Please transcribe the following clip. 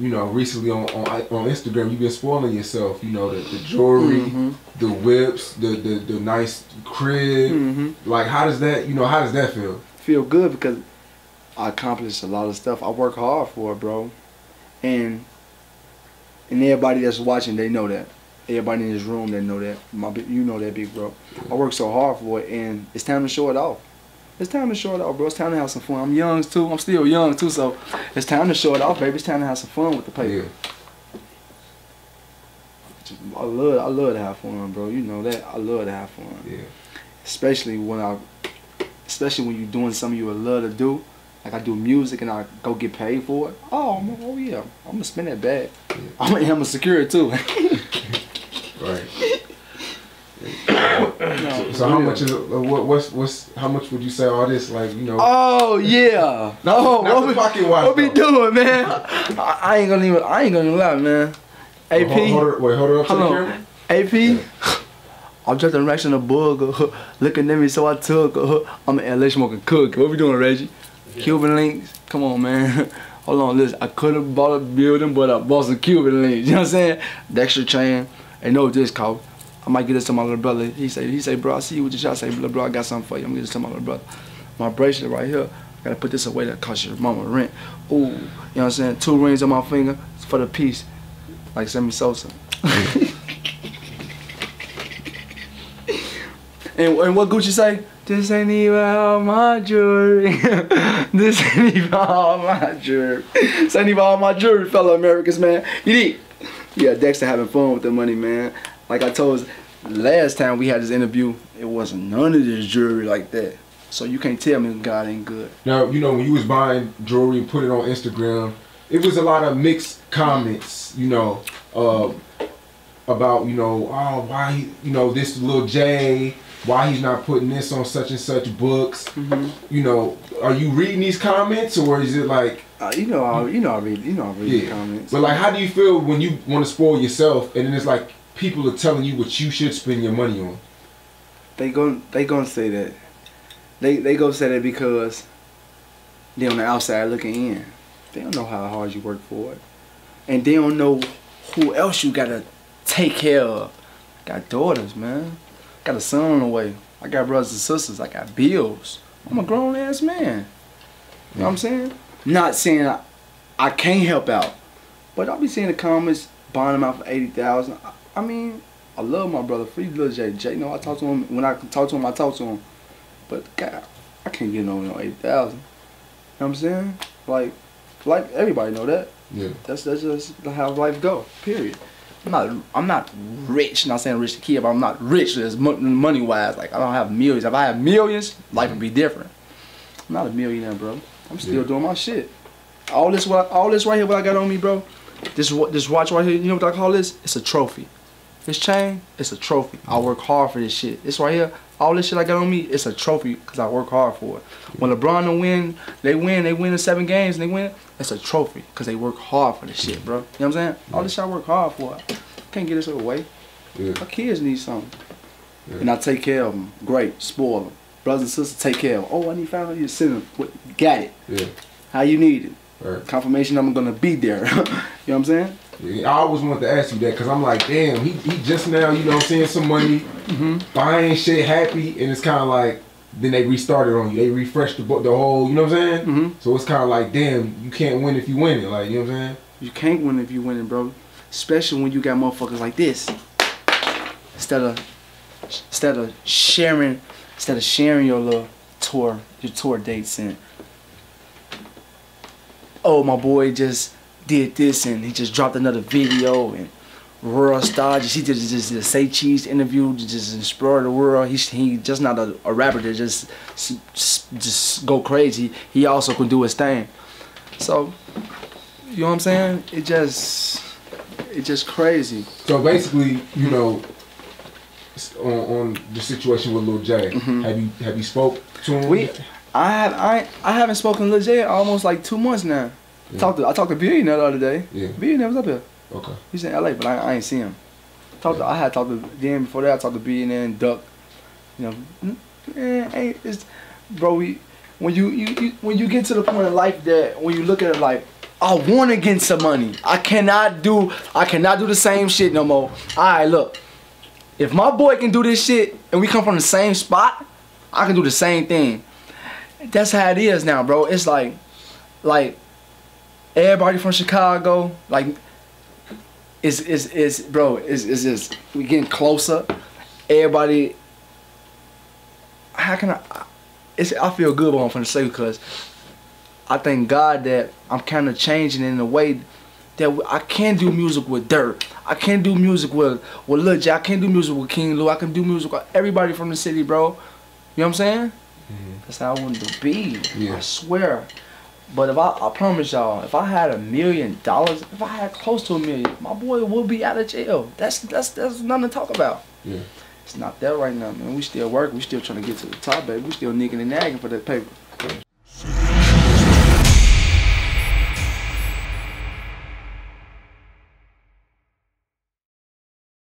you know, recently on on, on Instagram, you've been spoiling yourself. You know, the, the jewelry, Mhm. the whips, the, the the nice crib. Mhm. Like, how does that? You know, how does that feel? feel good because I accomplished a lot of stuff. I work hard for it, bro. And and everybody that's watching, they know that. Everybody in this room, they know that. My, you know that, big bro. I work so hard for it, and it's time to show it off. It's time to show it off, bro. It's time to have some fun. I'm young too. I'm still young too, so it's time to show it off, baby. It's time to have some fun with the paper. Yeah. I love, I love to have fun, bro. You know that. I love to have fun. Yeah. especially when I, especially when you're doing something you would love to do, like I do music and I go get paid for it. Oh, I'm, oh yeah, I'm gonna spend that bag. I'm gonna, I'm gonna secure it too. Right. No, So how much is uh, what what's what's how much would you say all this like you know? Oh yeah. no, oh, not what the we, pocket watch, what we doing, man? I, I ain't gonna even. I ain't gonna lie, man. AP. Hold, hold her, wait, hold her up to Hold the on. camera. AP. I'm just a reaction of bug uh, looking at me, so I took. Uh, I'm in LA smoking cook. What we doing, Reggie? Cuban links. Come on, man. Hold on, listen. I could have bought a building, but I bought some Cuban links. You know what I'm saying? Dexter chain. And no what this cost. I might get this to my little brother. He say, he say, bro, I see you with your shot. I say, little bro, I got something for you. I'm gonna get this to my little brother. My bracelet right here. I gotta put this away that cost your mama rent. Ooh, you know what I'm saying? Two rings on my finger for the piece. Like Sammy Sosa. And, and what Gucci say? This ain't even all my jewelry. this ain't even all my jewelry. This ain't even all my jewelry, fellow Americans, man. You need. Yeah, Dexter having fun with the money, man. Like I told last time we had this interview, it wasn't none of this jewelry like that. So you can't tell me God ain't good. Now you know when you was buying jewelry and put it on Instagram, it was a lot of mixed comments. You know, uh, about you know, oh why he, you know this little J, why he's not putting this on such and such books. You know, are you reading these comments or is it like? Uh, you know, I, you know, I read, you know, I read the Yeah. comments. But like, how do you feel when you want to spoil yourself and then it's like people are telling you what you should spend your money on? They gon' they gonna say that. They they gonna say that because they on the outside looking in. They don't know how hard you work for it, and they don't know who else you gotta take care of. Got daughters, man. Got a son on the way. I got brothers and sisters. I got bills. I'm a grown ass man. You know what I'm saying? Not saying I, I can't help out, but I'll be seeing the comments buying them out for eighty thousand. I, mean, I love my brother. Free Lil Jay. J. No, I talk to him when I talk to him. I talk to him. But God, I can't get no no eighty thousand. You know what I'm saying? Like, like everybody know that. Yeah. That's that's just how life go. Period. I'm not I'm not rich. Not saying rich to kid, but I'm not rich as money wise. Like I don't have millions. If I had millions, life would be different. I'm not a millionaire, bro. I'm still Yeah. doing my shit. All this what all this right here what I got on me, bro. This this watch right here. You know what I call this? It's a trophy. This chain, it's a trophy. I mm-hmm. work hard for this shit. This right here, all this shit I got on me, it's a trophy because I work hard for it. When LeBron don't win, they win, they win in seven games and they win, it's a trophy because they work hard for this shit, bro. You know what I'm saying? All this shit I work hard for. Can't get this away. Yeah. My kids need something. Yeah. And I take care of them. Great. Spoil them. Brothers and sisters, take care of them. Oh, I need five hundred. You send them. Got it. Yeah. How you need it. Right. Confirmation I'm going to be there. you know what I'm saying? Yeah, I always wanted to ask you that because I'm like, damn, he, he just now, you know, seeing some money, buying shit, happy, and it's kind of like, then they restarted on you. They refreshed the the whole, you know what I'm saying? Mhm. So it's kind of like, damn, you can't win if you win it, like, you know what I'm saying? You can't win if you win it, bro. Especially when you got motherfuckers like this. Instead of instead of sharing instead of sharing your little tour, your tour dates and oh my boy just did this and he just dropped another video and World Star just he did just a say cheese interview to just explore the world. He's he just not a, a rapper that just just go crazy. He also can do his thing. So you know what I'm saying? It just, it just crazy. So basically, you know, on, on the situation with Lil Jay, mm-hmm. have you have you spoke to him? We, I have, I, I haven't spoken to Lil Jay almost like two months now. Yeah. Talked to, I talked to Billionaire the other day. Yeah. Billionaire was up here. Okay. He's in LA, but I, I ain't see him. Talked to, I had talked to Dan before that. I talked to Billionaire and Duck. You know, mm, eh, ain't it's, bro. We, when you, you, you when you get to the point in life that when you look at it like I want to get some money. I cannot do I cannot do the same shit no more. Alright, look. If my boy can do this shit and we come from the same spot, I can do the same thing. That's how it is now, bro. It's like like everybody from Chicago, like is is is bro, is is just we getting closer. Everybody how can I it's I feel good what I'm finna say because I thank God that I'm kind of changing in a way that I can do music with Durk. I can do music with with Lil Jay. I can do music with King Louie. I can do music with everybody from the city, bro. You know what I'm saying? That's how I wanted to be. Yeah. I swear. But if I, I promise y'all, if I had a million dollars, if I had close to a million, my boy would be out of jail. That's that's that's nothing to talk about. Yeah. It's not that right now, man. We still working. We still trying to get to the top, baby. We still nicking and nagging for that paper.